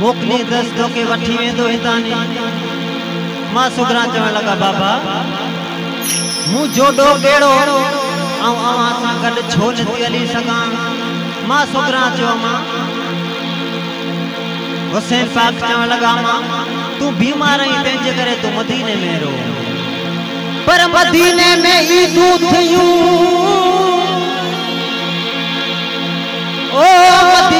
मोकिली दस तोखे वठी वेंदो हितां ने माँ सुगरा चवण लॻा बाबा, मूं जोॾो कहिड़ो ऐं अव्हां सां गॾु छो थी हली सघां? माँ सुगरा चयो, माँ। हुसैन पाक चवण लॻा माँ, तूं बीमार आहीं, तंहिंजे करे तूं मदीने में रो पर मदीने में ईदूं थियूं। ओ मदीने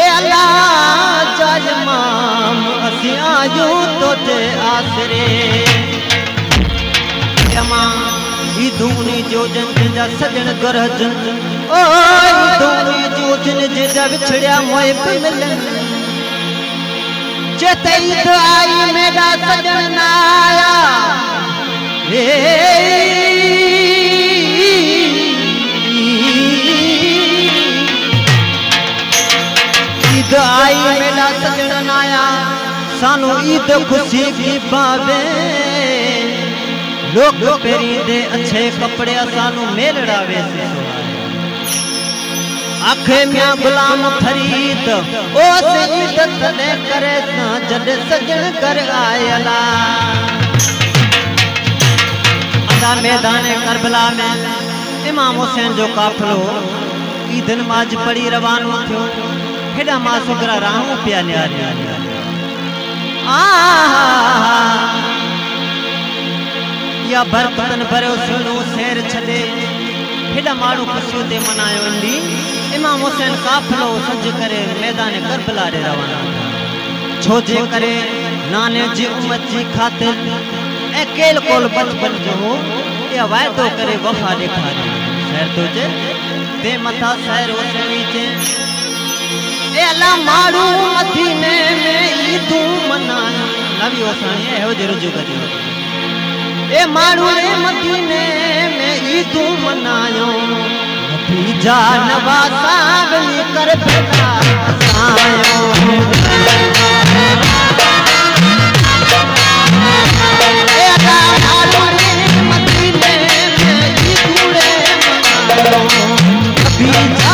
ए अल्लाह जा इमाम असीं आयूं तोते आसरे। क्षमा ई धूनी जो जन जंहिंजा सजण गरजन। ओ धूनी जो जन जंहिंजा विछड़िया मोए पे मिलन चेत ईद आई मेरा सजन आया। ईद आई मेरा सजन आया। सानू ईद खुशी की पावे लोग पेरी दे अच्छे कपड़े सानू मेलड़ा वेसे आखे मिया गुलाम फरीद, ओ से तने करे ना जद सजन कर आयला अदा मैदान करबला में इमाम हुसैन जो काफिलो ईद नमाज़ पढ़ी रवानो थियो। हेॾा माँ सुगरा राहूं पिया नियारे या बरकतन भरियो सुहिणो शेर छॾे। हेॾा माण्हू ख़ुशियूं ते मनायो ईंदी इमाम हुसैन काफ़िलो सज करे मैदान करबला ॾे रवाना छो जे करे नाने जी उमत जी ख़ातिर ऐं केल कोल बचपन जो हो, इहा वाइदो करे वफ़ा ॾेखारी सैर थो चए ते मथां सैर हुसैनी चए लेला मारू मदीने में ईदू मनाई नबी वसाई है वो देर जुगा दियो ए मारू रे मदीने में ईदू मनायो नबी जान बासा वली कर बेटा सायो Yeah.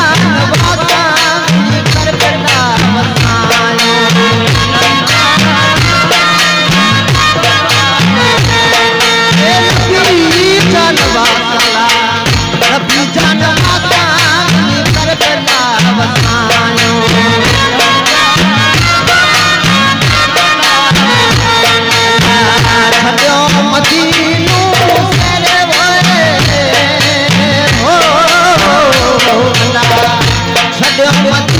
agua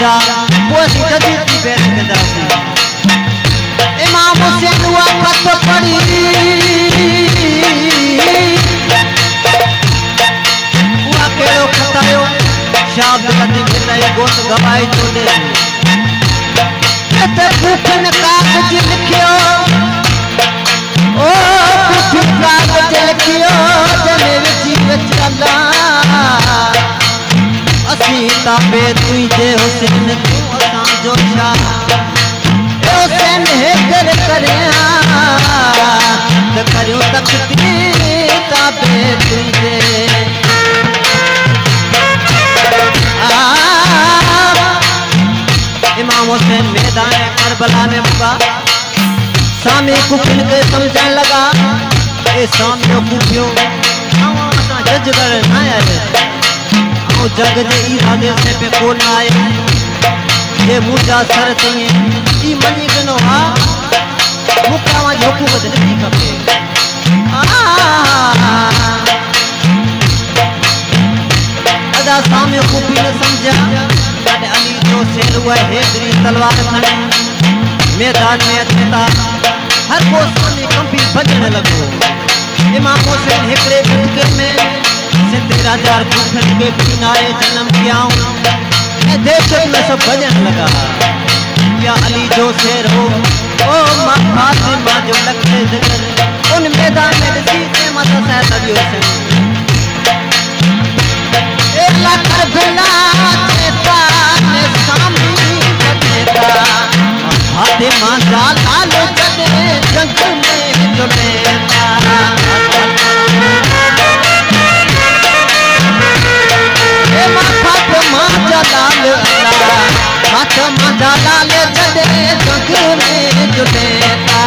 में न अचीदा पोइ असीं जदी थी इमाम हुसैन उहा खत पढ़ी उहा कहिड़ो खत आयो शाब्द कदी मिलाई गोत थो ॾे ते भूखन कागज़ लिखियो ओ भूख कागज़ लिखियो जने विची विच अल्लाह असीं ताबे तुंहिंजे हुसैन, तूं असांजो छा हुसैन हेकर करियाँ। त करियो तकदीर ताबे तुंहिंजे इमाम हुसैन मैदान करबला में मुका सामी कुफिन के समझण लगा। ए सामियो कुफियो जज कर न आया ऐं जग जे इरादे से पे कोन आए जे मुंहिंजा सर थिए ई मञी ॾिनो हा। जी हुकूमत नथी खपे अदा सामियो कुफी न सम्झा। तॾहिं अली जो सेल उहा हेतिरी तलवार खणी मैदान में अचे हर को सामी कंपी भॼण लॻो इमाम हुसैन हिकिड़े झटके में। सिंधी राजा कुफन खे किनारे जनम कयाऊं ऐं दहशत में सभु भॼण लॻा या अली जो शेर हो, ओ माँ फातिमा जो लखे ज़िक्र उन मैदान में ॾिसी ते माँ त साहिब अली हुसैन एला करबला चेता ने सामी बचेता हाथे माँ जा लाल जने जंग में ए माँ फातिमा जा लाल अल्लाह फातिमा जा लाल जने जंग में जुलेता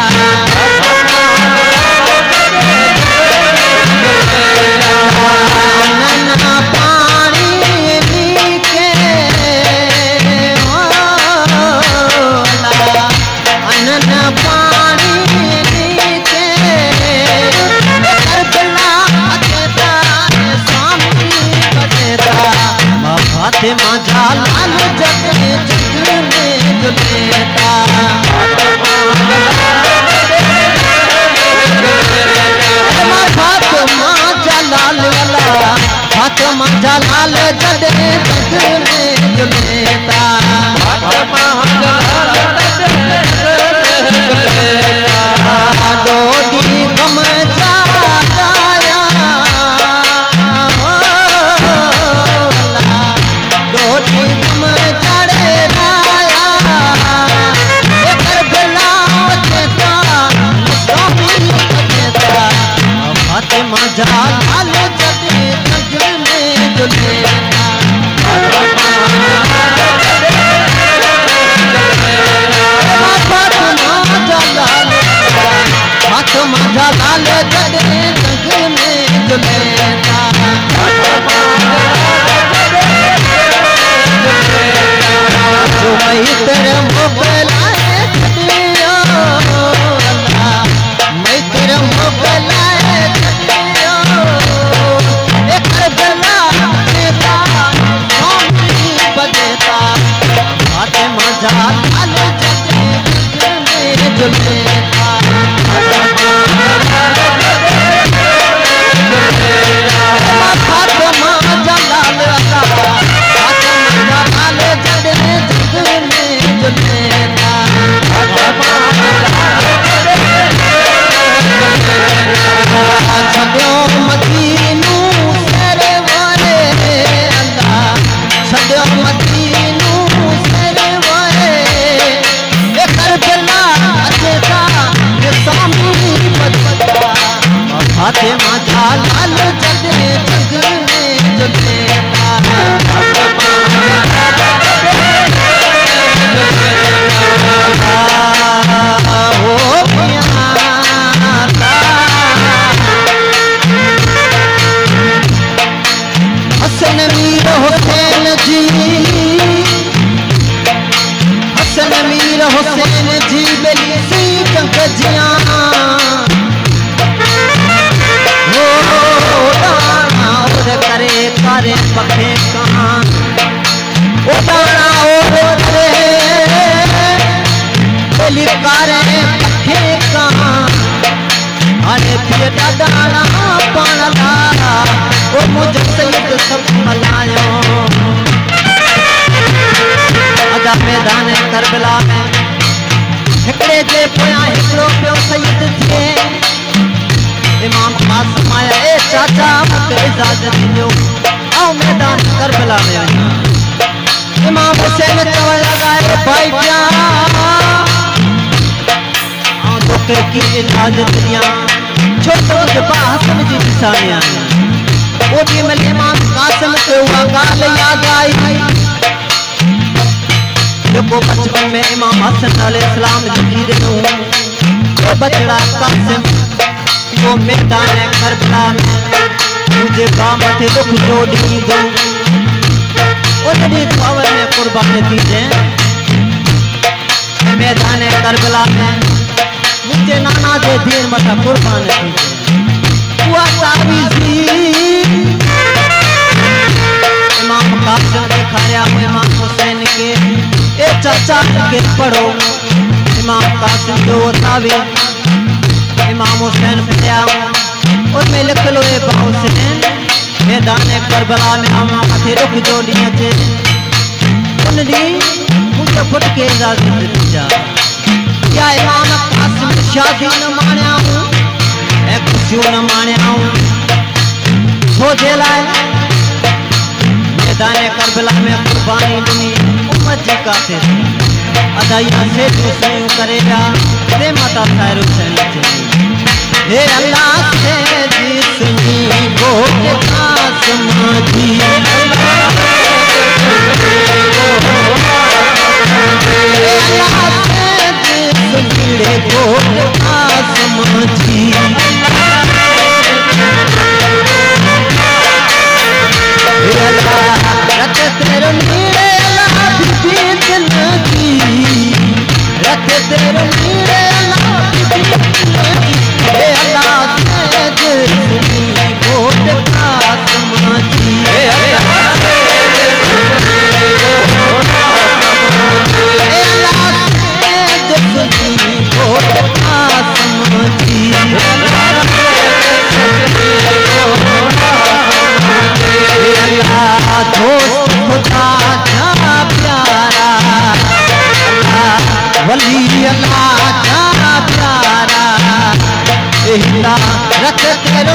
की इजाज़त ॾियाँ छो त मुंहिंजे भाउ हसन जी आहे ओॾी महिल इमाम कासिम खे उहा ॻाल्हि यादि आई। जेको बचपन में इमाम हसन अलैहिस्सलाम लिखी ॾिनो ओ बचड़ा कासिम वो मैदान करबला में तुंहिंजे भाउ मथे दुख जो ॾींदो उनजी पावर में कुर्बानी थी जंहिं मैदान करबला में मुंहिंजे नाना जे धीअ मथां कुर्बान थी जंहिं उहा तावीज़ी इमाम कासिम ॾेखारिया इमाम हुसैन खे ए चाचा खे पढ़ो। इमाम कासिम जो तावीज़ इमाम हुसैन पढ़िया उनमें लिखलो ए हुसैन। मैदान करबला में अमा मथे रुख जो ॾींहुं अचे उन ॾींहुं मूंखे पुट खे इजाज़त ॾिनी जा। या इमाम कासिम शादी न माणियाऊं ऐं ख़ुशियूं न माणियाऊं छो जे लाइ मैदान करबला में कुर्बानी ॾिनी उमत जी काथे अदाइया से दूसरियूं करे पिया ते माता साहिर हुसैन चई हे अल्लाह से जी सुनी गोट कासिम जी। प्यारा करो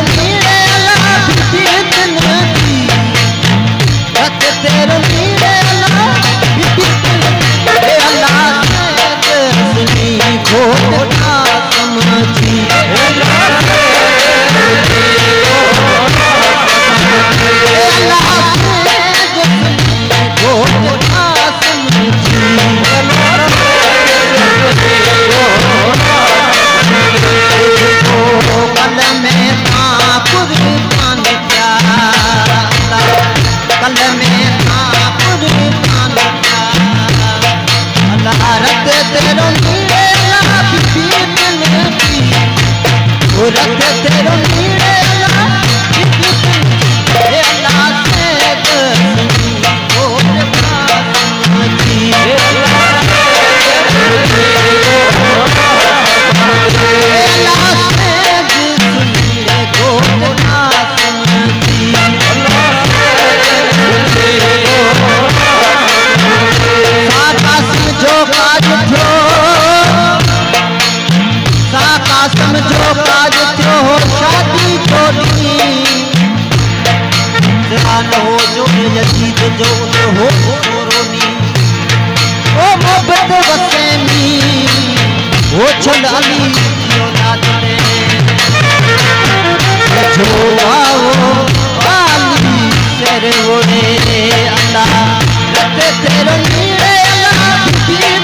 न हो, जो यजीद जो हो रोनी ओ मोहब्बत वसेमी वो छल अली औलाद ने जो आओ वाली सर ओढ़े अल्लाह तेरो नीड़े अल्लाह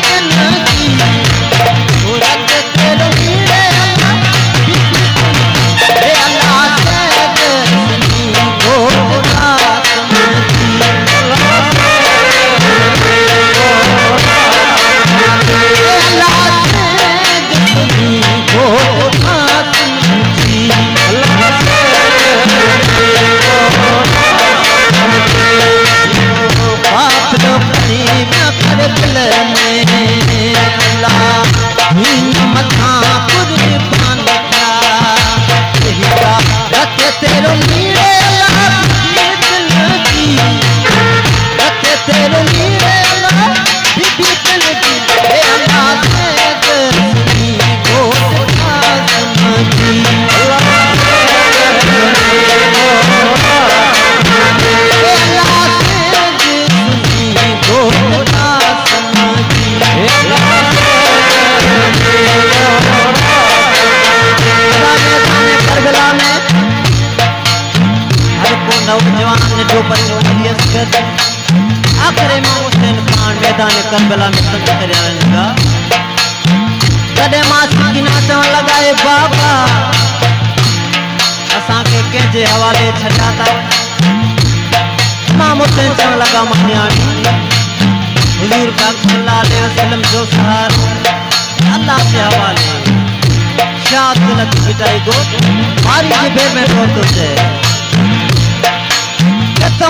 में पहुंचो से।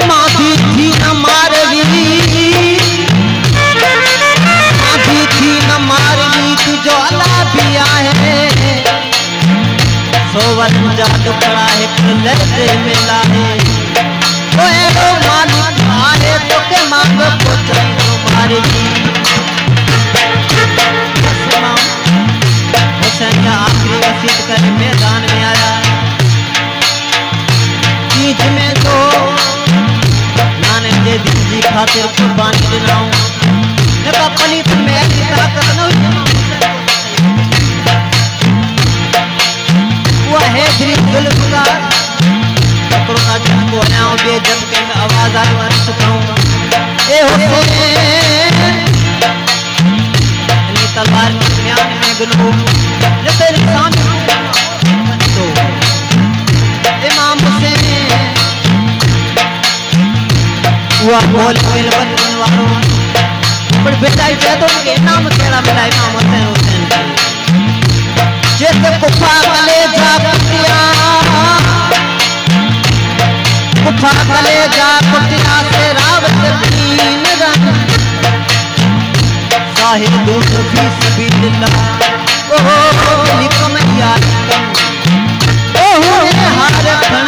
माफ़ी थी न मारवी थी न मारवी तुझो अल्लाह भी आहे। सोवन जा टुकड़ा हिकु लहजे में लाहे ओ अहिड़ो मालिक आहे तोखे मांग पहुचाईंदो मारवी हुसैन जा आखिरी वसीयत करे मैदान में आया। जे दिल जी खातिर कुर्बानी ॾिनऊं जेका पलीत में अहिड़ी ताक़त न हुई। उहा हेतिरी गुलगुजार हिकिड़ो न झटको अञा ॿिए झटके में आवाज़ आयो आहे सुठो ए हुसैन तलवार के म्यान में गुनो। न तेरे हुआ बोल मिल बदन वारो पर बेटा ये तो के नाम तेरा मिला इमाम हुसैन हुसैन के जित कुफा कले जा कुटिया। कुफा कले जा कुटिया से रावत दीन रंग साहिब दूर फ़ी सबीलिल्लाह ओहो लिकम यार ओहो। हार खण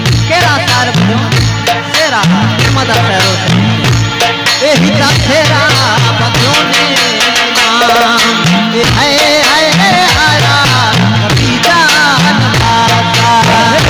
केरा सार बनो तेरा मदा सरो ए ही तेरा सेरा ने नाम ए है है है आया नबी जान वाला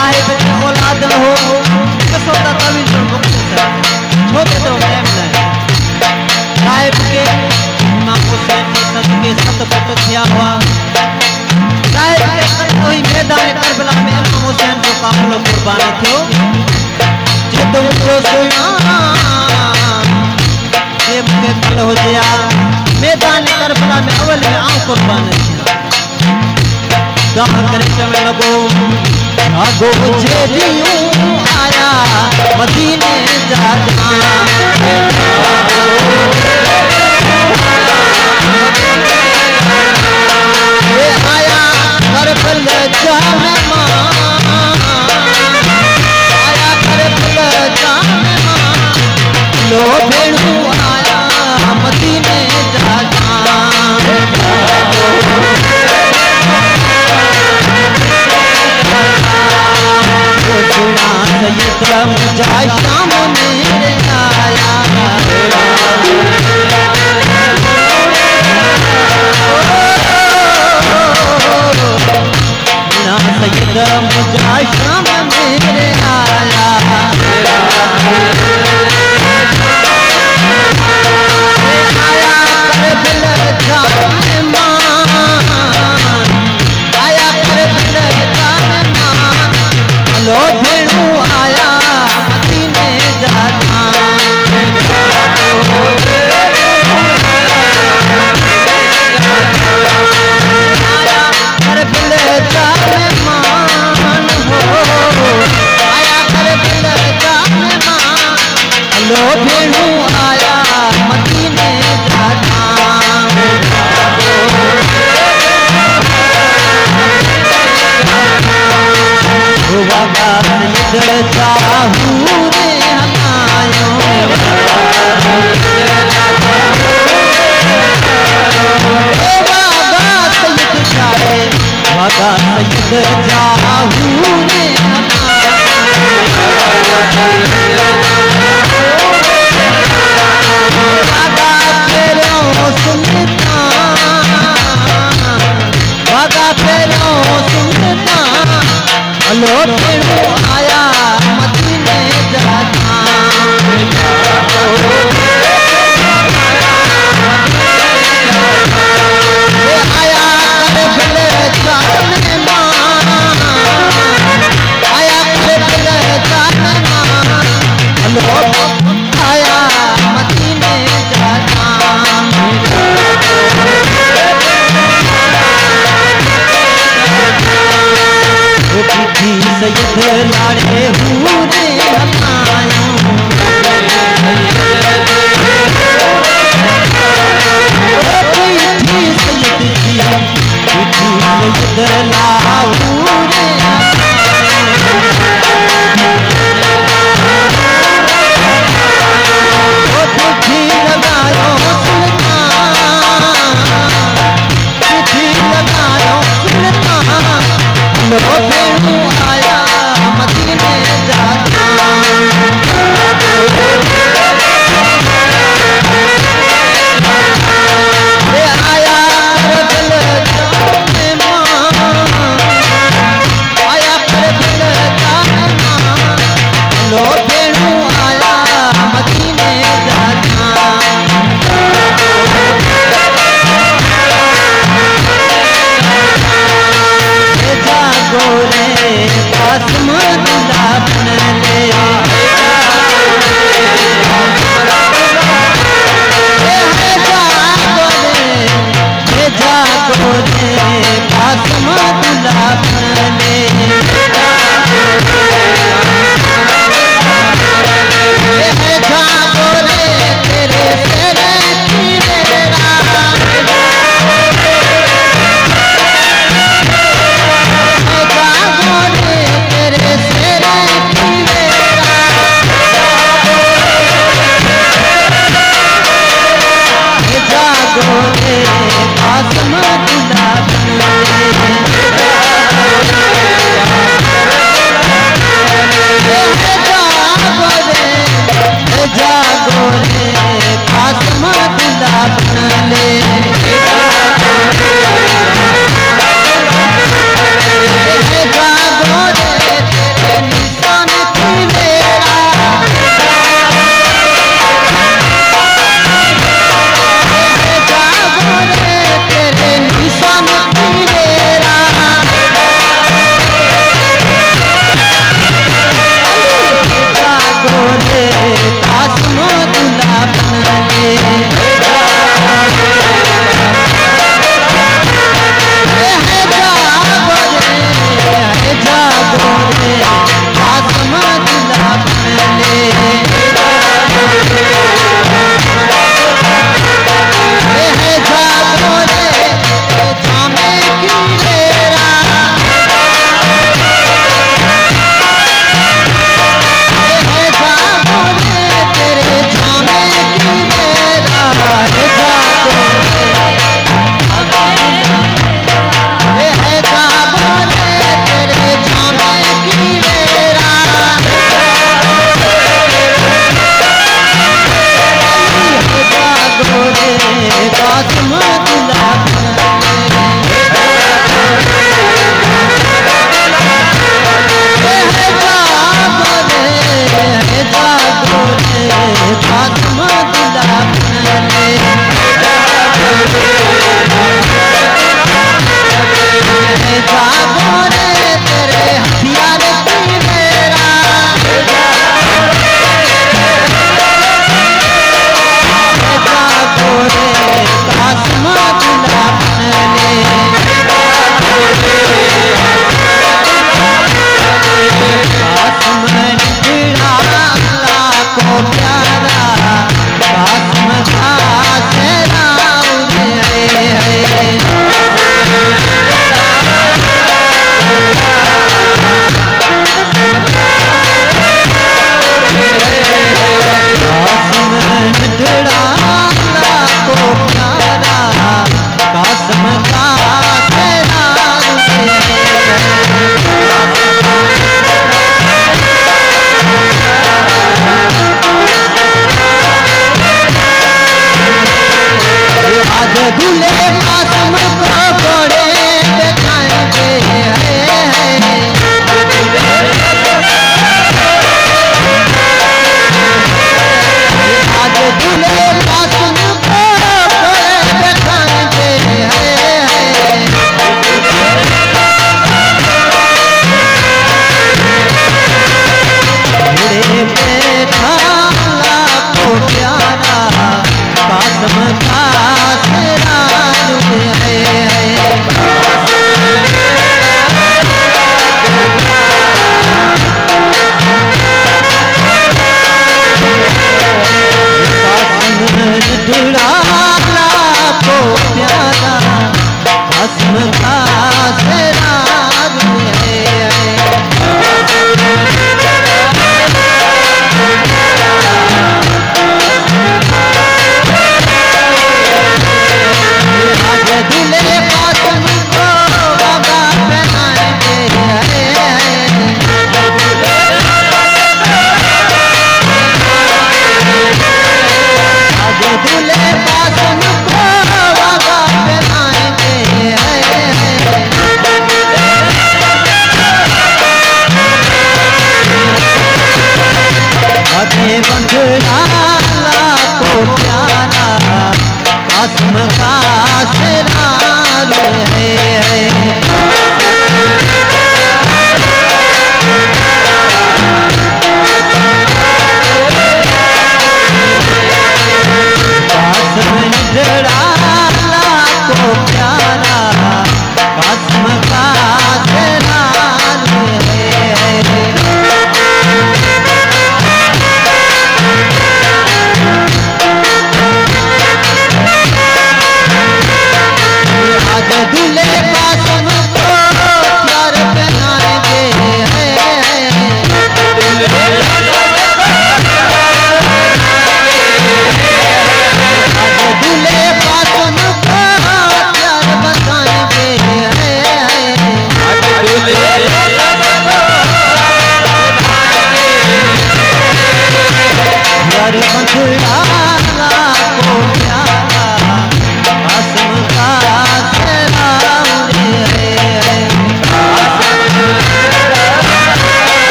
साहिब औलाद हो कसौता तभी तो मुक्त छोटे तो मैं साहिब के इमाम हुसैन के सदके सत पत किया हुआ साहिब के सत वही मैदान करबला में इमाम हुसैन को काफिलो कुर्बान थियो जे तो जो सुना ये मुके कल हो गया। मैदान करबला में अव्वल में आऊँ कुर्बान। थियो दुआ करे चवे लगो। अगो जेरियों आया मदीने जाता आया कर पल जावे लो भेणू आया मदीने ये क्रम जा शाम मेरे आया